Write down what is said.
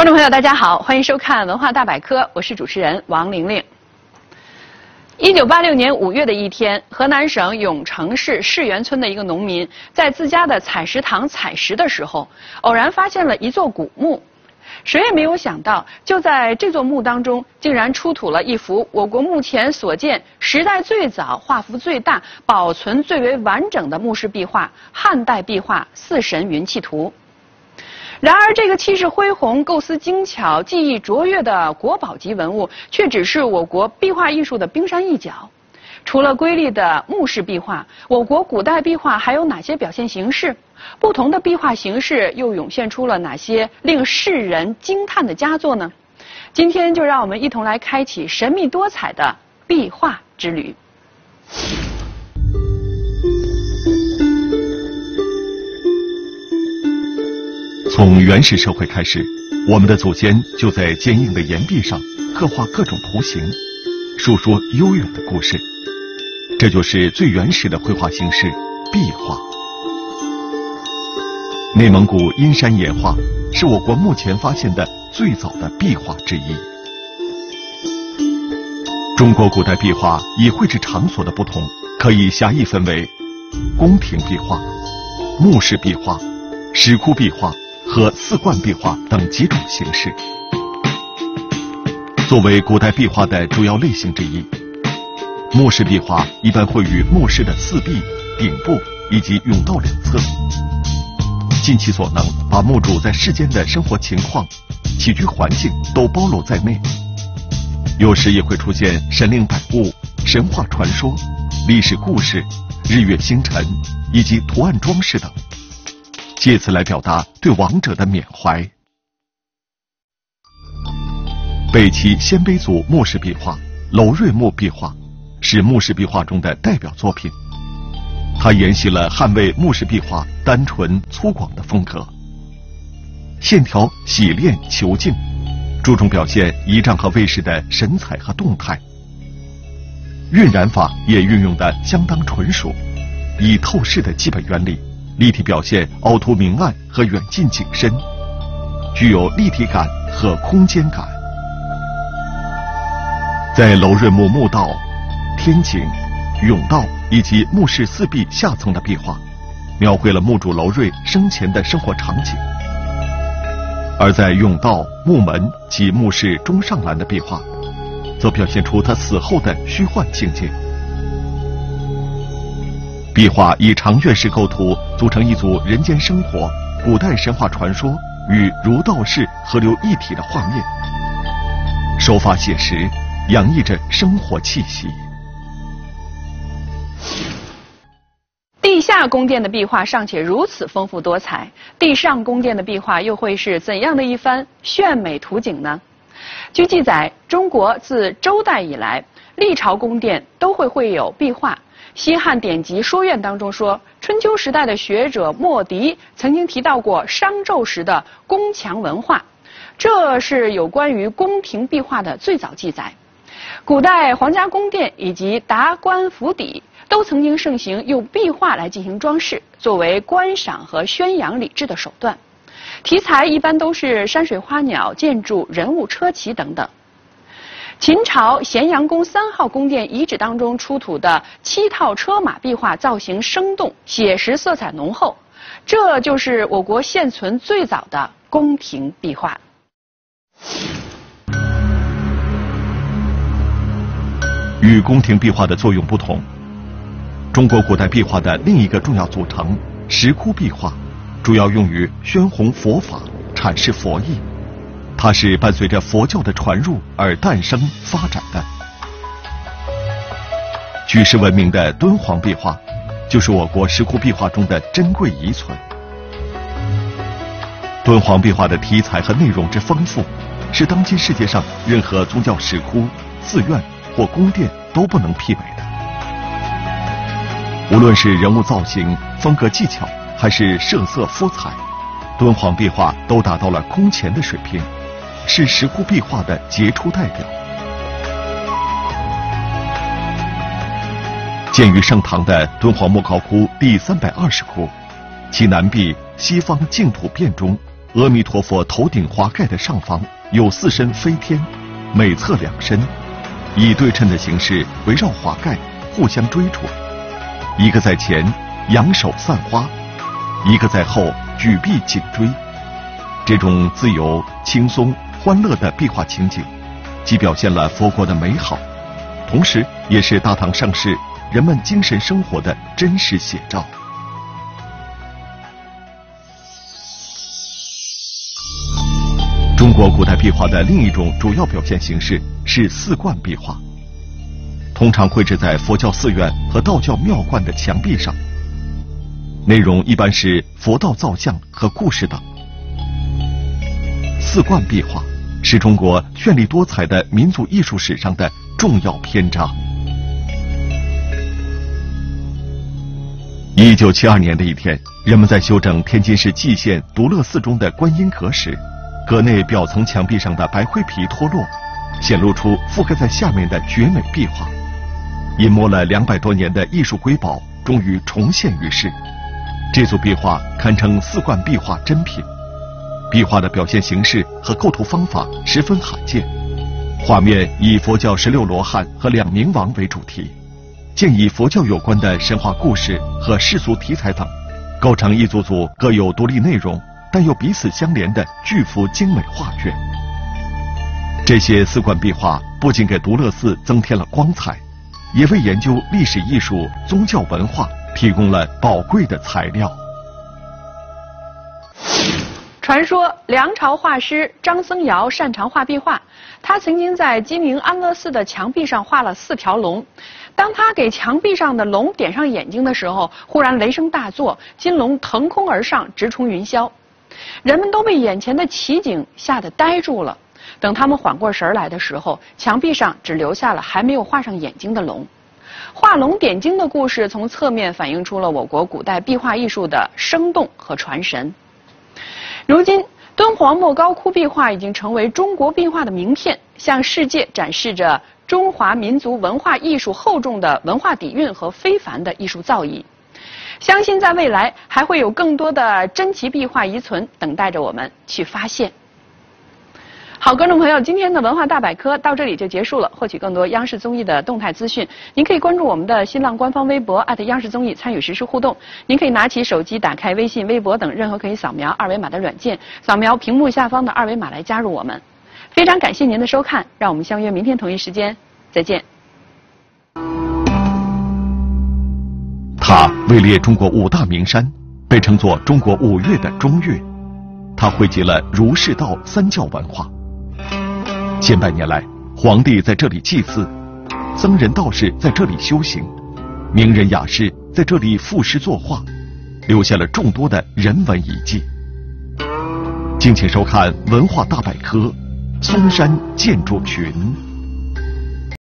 观众朋友，大家好，欢迎收看《文化大百科》，我是主持人王玲玲。一九八六年五月的一天，河南省永城市世源村的一个农民在自家的采石塘采石的时候，偶然发现了一座古墓。谁也没有想到，就在这座墓当中，竟然出土了一幅我国目前所见时代最早、画幅最大、保存最为完整的墓室壁画——汉代壁画《四神云气图》。然而，这个气势恢宏、构思精巧、技艺卓越的国宝级文物，却只是我国壁画艺术的冰山一角。除了瑰丽的墓室壁画，我国古代壁画还有哪些表现形式？不同的壁画形式又涌现出了哪些令世人惊叹的佳作呢？今天就让我们一同来开启神秘多彩的壁画之旅。从原始社会开始，我们的祖先就在坚硬的岩壁上刻画各种图形，述说悠远的故事。这就是最原始的绘画形式——壁画。内蒙古阴山岩画是我国目前发现的最早的壁画之一。中国古代壁画以绘制场所的不同，可以狭义分为宫廷壁画、墓室壁画、石窟壁画。和四冠壁画等几种形式，作为古代壁画的主要类型之一，墓室壁画一般会于墓室的四壁、顶部以及甬道两侧，尽其所能把墓主在世间的生活情况、起居环境都包罗在内。有时也会出现神灵百物、神话传说、历史故事、日月星辰以及图案装饰等。借此来表达对亡者的缅怀。北齐鲜卑族墓室壁画《楼瑞墓壁画》是墓室壁画中的代表作品，它沿袭了汉魏墓室壁画单纯粗犷的风格，线条洗练遒劲，注重表现仪仗和卫士的神采和动态，晕染法也运用的相当纯熟，以透视的基本原理。立体表现凹凸明暗和远近景深，具有立体感和空间感。在楼瑞墓墓道、天井、甬道以及墓室四壁下层的壁画，描绘了墓主楼瑞生前的生活场景；而在甬道、墓门及墓室中上栏的壁画，则表现出他死后的虚幻境界。壁画以长卷式构图组成一组人间生活、古代神话传说与儒道释合流一体的画面，手法写实，洋溢着生活气息。地下宫殿的壁画尚且如此丰富多彩，地上宫殿的壁画又会是怎样的一番炫美图景呢？据记载，中国自周代以来，历朝宫殿都会绘有壁画。西汉典籍《说苑》当中说，春秋时代的学者莫迪曾经提到过商纣时的宫墙文化，这是有关于宫廷壁画的最早记载。古代皇家宫殿以及达官府邸都曾经盛行用壁画来进行装饰，作为观赏和宣扬礼制的手段。题材一般都是山水花鸟、建筑、人物、车骑等等。秦朝咸阳宫三号宫殿遗址当中出土的七套车马壁画造型生动、写实色彩浓厚，这就是我国现存最早的宫廷壁画。与宫廷壁画的作用不同，中国古代壁画的另一个重要组成石窟壁画，主要用于宣弘佛法、阐释佛意。它是伴随着佛教的传入而诞生发展的。举世闻名的敦煌壁画，就是我国石窟壁画中的珍贵遗存。敦煌壁画的题材和内容之丰富，是当今世界上任何宗教石窟、寺院或宫殿都不能媲美的。无论是人物造型、风格技巧，还是设色敷彩，敦煌壁画都达到了空前的水平。是石窟壁画的杰出代表。建于盛唐的敦煌莫高窟第三百二十窟，其南壁西方净土殿中阿弥陀佛头顶华盖的上方有四身飞天，每侧两身，以对称的形式围绕华盖互相追逐。一个在前扬手散花，一个在后举臂紧追。这种自由、轻松、欢乐的壁画情景，既表现了佛国的美好，同时也是大唐盛世人们精神生活的真实写照。中国古代壁画的另一种主要表现形式是四观壁画，通常绘制在佛教寺院和道教庙观的墙壁上，内容一般是佛道造像和故事等。四观壁画是中国绚丽多彩的民族艺术史上的重要篇章。一九七二年的一天，人们在修整天津市蓟县独乐寺中的观音阁时。阁内表层墙壁上的白灰皮脱落，显露出覆盖在下面的绝美壁画。隐没了两百多年的艺术瑰宝终于重现于世。这组壁画堪称四冠壁画珍品。壁画的表现形式和构图方法十分罕见。画面以佛教十六罗汉和两明王为主题，建以佛教有关的神话故事和世俗题材等，构成一组组各有独立内容。但又彼此相连的巨幅精美画卷。这些四冠壁画不仅给独乐寺增添了光彩，也为研究历史艺术、宗教文化提供了宝贵的材料。传说梁朝画师张僧繇擅长画壁画，他曾经在鸡鸣安乐寺的墙壁上画了四条龙。当他给墙壁上的龙点上眼睛的时候，忽然雷声大作，金龙腾空而上，直冲云霄。人们都被眼前的奇景吓得呆住了。等他们缓过神来的时候，墙壁上只留下了还没有画上眼睛的龙。画龙点睛的故事，从侧面反映出了我国古代壁画艺术的生动和传神。如今，敦煌莫高窟壁画已经成为中国壁画的名片，向世界展示着中华民族文化艺术厚重的文化底蕴和非凡的艺术造诣。相信在未来还会有更多的珍奇壁画遗存等待着我们去发现。好，观众朋友，今天的文化大百科到这里就结束了。获取更多央视综艺的动态资讯，您可以关注我们的新浪官方微博央视综艺，参与实时互动。您可以拿起手机，打开微信、微博等任何可以扫描二维码的软件，扫描屏幕下方的二维码来加入我们。非常感谢您的收看，让我们相约明天同一时间，再见。它位列中国五大名山，被称作中国五岳的中岳。它汇集了儒释道三教文化。千百年来，皇帝在这里祭祀，僧人道士在这里修行，名人雅士在这里赋诗作画，留下了众多的人文遗迹。敬请收看《文化大百科：嵩山建筑群》。